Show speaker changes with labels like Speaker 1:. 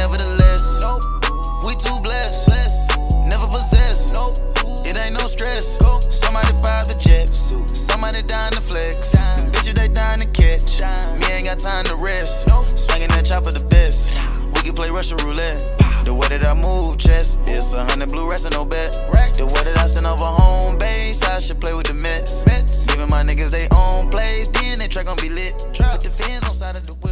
Speaker 1: nevertheless. We too blessed. Never possessed. It ain't no stress. Go. Somebody five the jets. Somebody dying to flex. Them bitches they dying to catch. Me ain't got time to rest. Swinging that chopper the best. We can play Russian roulette. The way that I move, chess, it's a hundred blue rest and no bet. The way that I send over home base, I should play with the Mets. Giving my niggas they own place. then they track gon' be lit. Put the fans on side of the wheel.